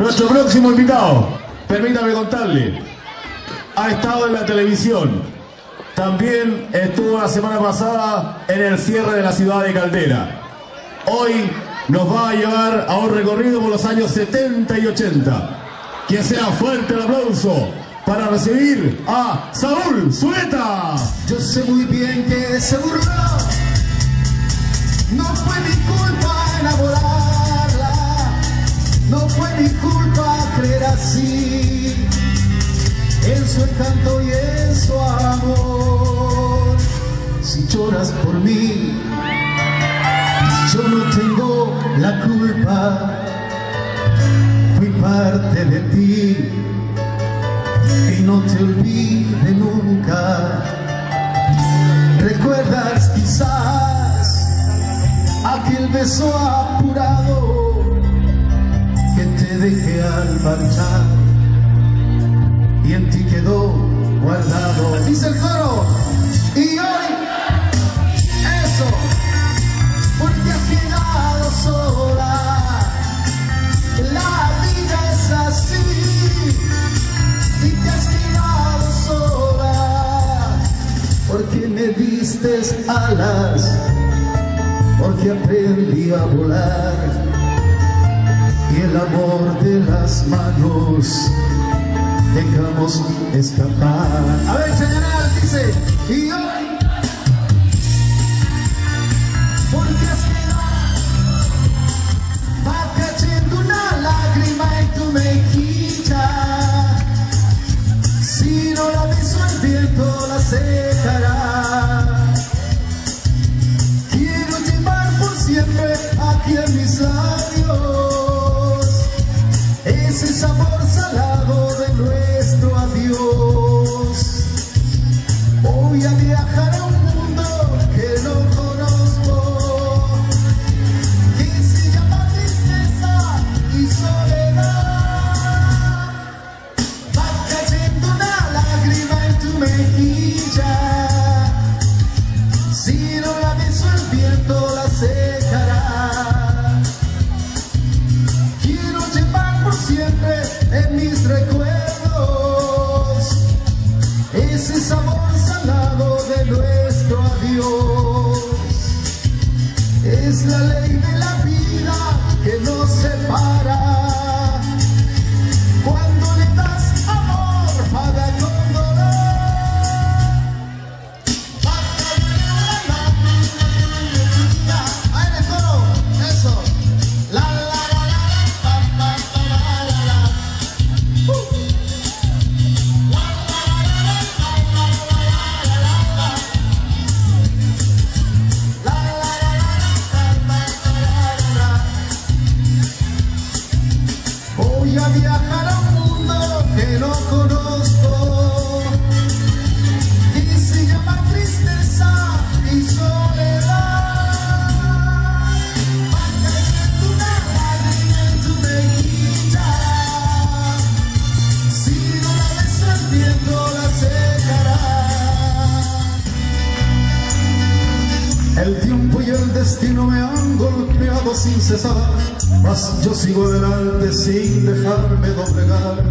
Nuestro próximo invitado, permítame contarle, ha estado en la televisión. También estuvo la semana pasada en el cierre de la ciudad de Caldera. Hoy nos va a llevar a un recorrido por los años 70 y 80. Que sea fuerte el aplauso para recibir a Saúl Zuleta. Yo sé muy bien que se burló. No fue mi culpa enamorarla. Fue mi culpa creer así. En su encanto y en su amor. Si lloras por mí, yo no tengo la culpa. Fui parte de ti y no te olvide nunca. ¿Recuerdas quizás aquel beso apurado dejé al marchar y en ti quedó guardado? Dice el coro, y hoy eso, porque has quedado sola. La vida es así y te has quedado sola porque me diste alas porque aprendí a volar el amor de las manos. Dejamos escapar. A ver general dice y hoy Ese sabor salado de nuestro sin cesar, mas yo sigo adelante sin dejarme doblegar,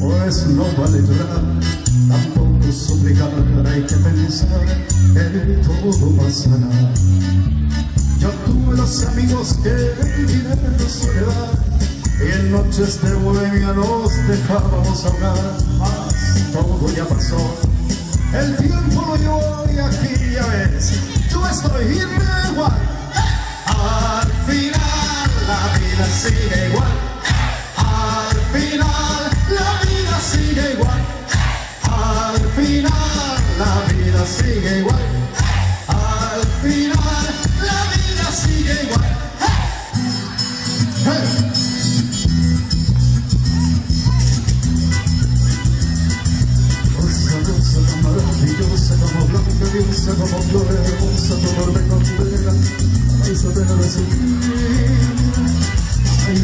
pues no vale llorar, tampoco suplicar, hay que pensar que todo pasará. Yo tuve los amigos que en dinero soledad, y en noches de bohemia nos dejábamos ahogar, mas todo ya pasó. El tiempo lo llevó y aquí ya ves, yo estoy igual. Al final la vida sigue igual. Al final la vida sigue igual. Al final la vida sigue igual. Ay,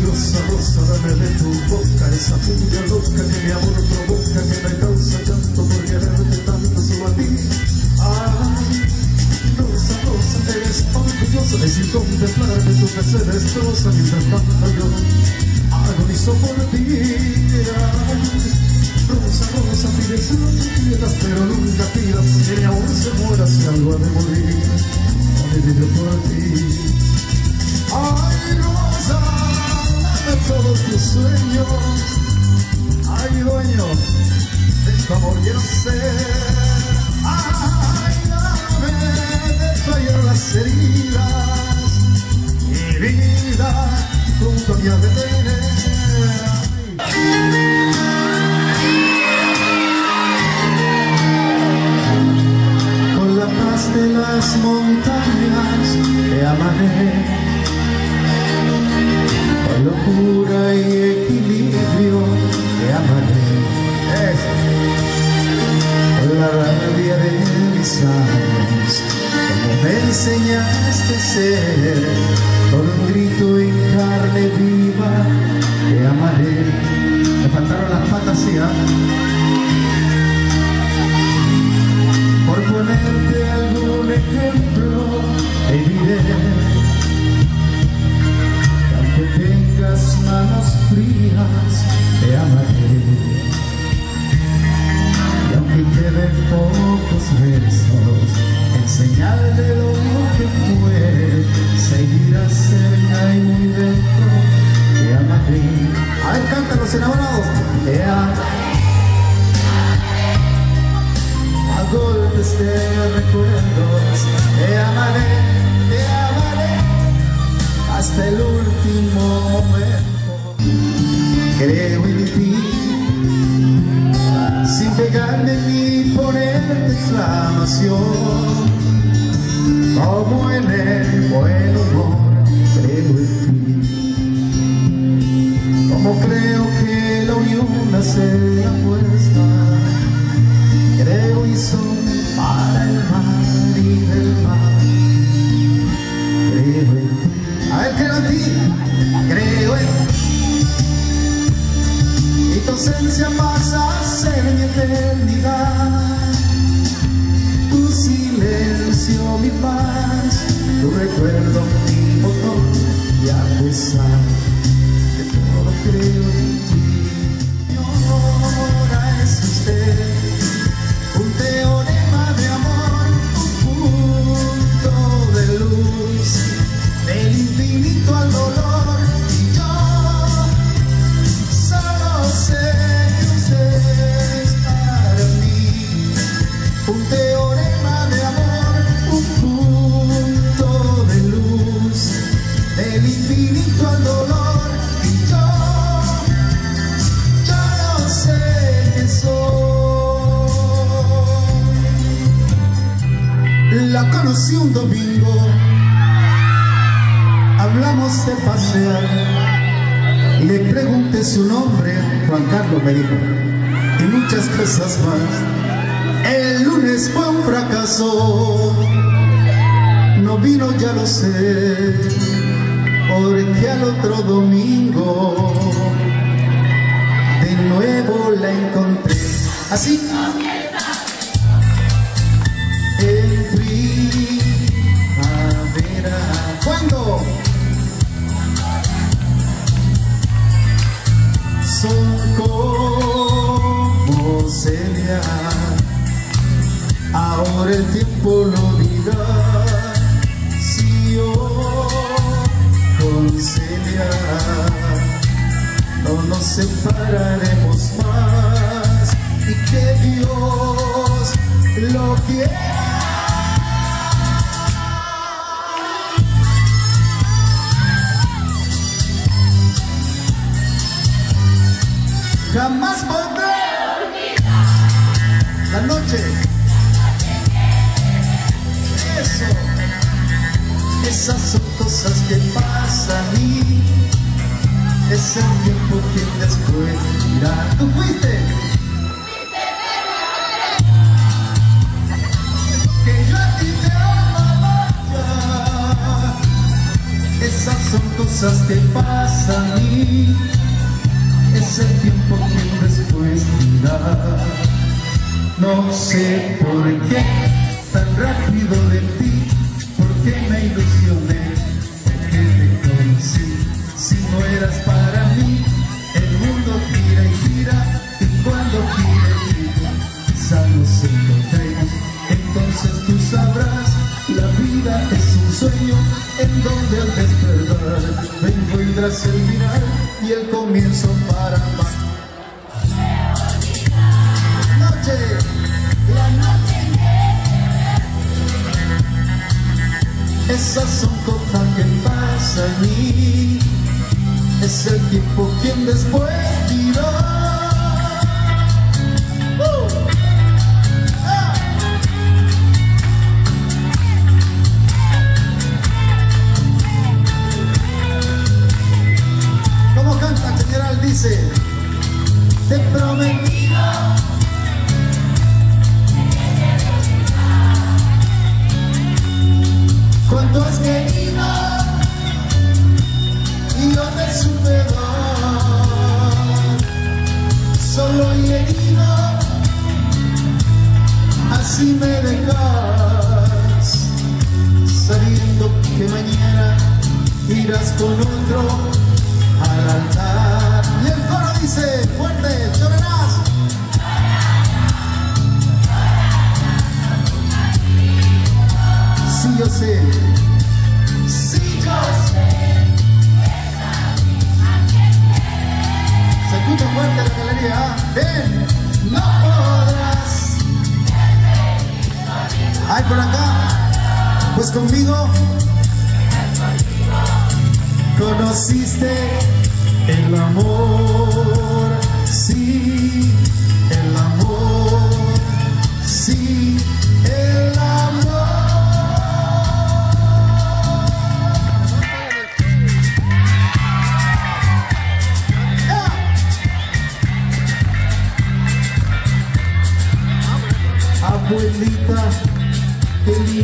rosa, rosa, dame de tu boca Esa furia loca que mi amor provoca Que me causa tanto por quererte tanto solo a ti. Ay, rosa, rosa, eres orgullosa De sin contemplarte tu que se destroza Mientras tanto yo agonizo por ti rosa, rosa, pides lo que quieras Pero nunca pidas que mi amor se muera si algo ha de morir. Ay, dueño, de tu amor quiero. Ay, dame de tu las heridas. Mi vida junto a. Con te amaré. Me faltaron las patas, sí, ¿ah? Por ponerte algún ejemplo, te diré que aunque tengas manos frías, te amaré. Y aunque queden pocos versos, en señal de lo que fue, seguirás cerca y muy A ver, cantan los enamorados. Amaré. a golpes de recuerdos. Te amaré, te amaré hasta el último momento. Creo en ti. Sin pegarme ni poner exclamación. Como en el buen humor creo en ti creo que la unión hace la fuerza creo y son para el mar y del mar. Creo en ti. A ver, creo en ti. Creo en ti. Y tu ausencia pasa a ser mi eternidad. Tu silencio, mi paz. Tu recuerdo, mi motor. Y a pesar de todo creo en ti. Conocí un domingo, hablamos de pasear. Le pregunté su nombre, Juan Carlos me dijo, y muchas cosas más. El lunes fue un fracaso, no vino ya lo sé, porque al otro domingo de nuevo la encontré así no nos separaremos más. Y que Dios lo quiera. Jamás podré la noche. Eso, esas son cosas que pasan es el tiempo que después dirá tú fuiste que yo a ti te amaba ya esas son cosas que pasan y es el tiempo que después dirá no sé por qué tan rápido de ti porque me ilusioné porque te conocí si no eras para sabrás, la vida es un sueño en donde al despertar me encuentras el final y el comienzo para más. Noche, la noche. Esas son cosas que pasan y es el tiempo quien después así me dejas sabiendo que mañana irás con otro al altar dice, fuerte, llorarás. Sí, yo sé. Sí, yo sé. Se escucha fuerte la galería. Ven, no podrás. Ay, por acá. Pues conmigo. Conociste el amor, sí,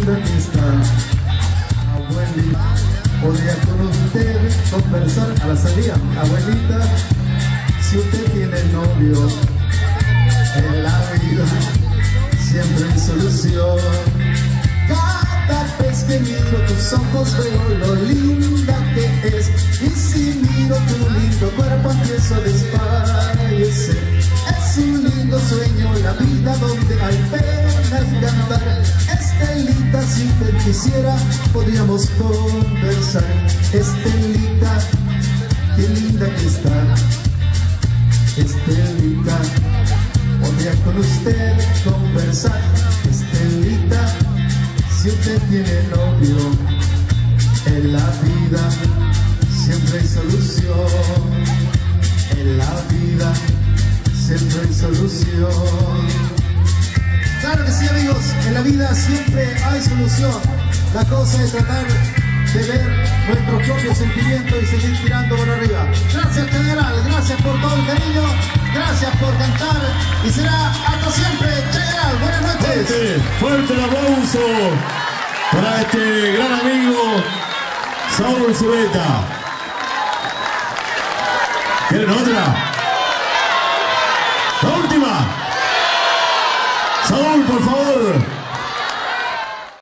está. Podría con usted conversar a la salida. Abuelita, si usted tiene novio en la vida, siempre hay solución. Cada vez que miro tus ojos veo lo linda que es. Y si miro tu lindo cuerpo empiezo a desfallecer. Quisiera, podríamos conversar. Estelita, qué linda que está. Estelita, podría con usted conversar. Estelita, si usted tiene novio, en la vida siempre hay solución. En la vida siempre hay solución. Claro que sí amigos, en la vida siempre hay solución. La cosa es tratar de ver nuestros propios sentimientos y seguir tirando por arriba. Gracias general, gracias por todo el cariño, gracias por cantar y será hasta siempre. General, buenas noches. Fuerte, fuerte el aplauso para este gran amigo Saúl Zubeta.